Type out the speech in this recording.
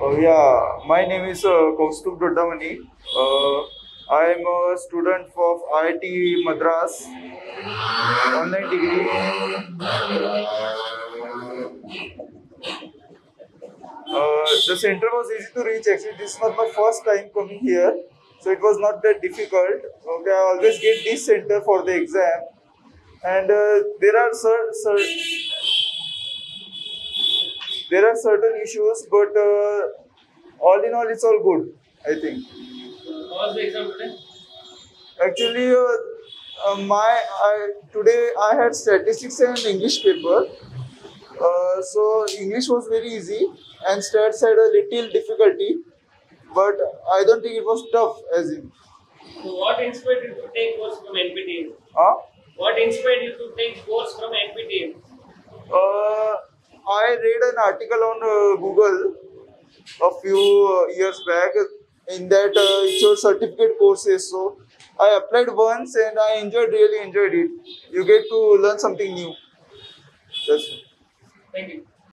Uh, yeah, my name is uh, Kaustubh Dodamani. Uh, I am a student of IIT Madras, online degree. Uh, the center was easy to reach. Actually, this is not my first time coming here, so it was not that difficult. Okay, I always get this center for the exam, and uh, there are cer- cer- there are certain issues, but uh, all in all, it's all good. I think. How was the exam today? Actually, uh, uh, my I, today I had statistics and English paper. Uh, so English was very easy, and stats had a little difficulty, but I don't think it was tough as in. So what inspired you to take course from NPTEL? Huh? What inspired you to take course from NPTEL? Uh, I read an article on uh, Google a few uh, years back. In that, uh, it shows certificate courses. So I applied once and I enjoyed, really enjoyed it. You get to learn something new. Thank you.